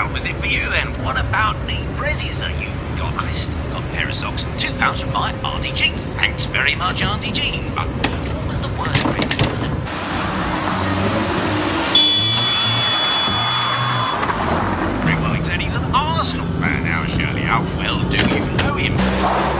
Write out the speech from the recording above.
How was it for you then? What about the prezzies that you got? I still got a pair of socks. Two pounds from my Auntie Jean. Thanks very much, Auntie Jean. But what was the word prezzie? Rick said he's an Arsenal fan now, Shirley. How well do you know him?